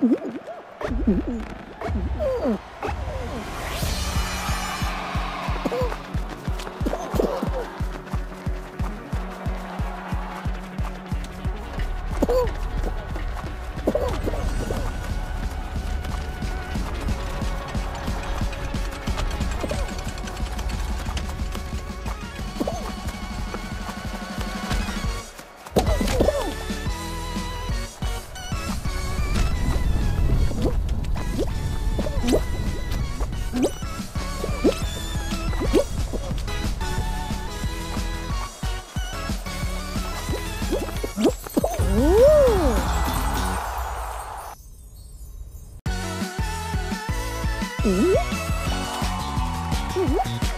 Ooh. Uhum. Uhum.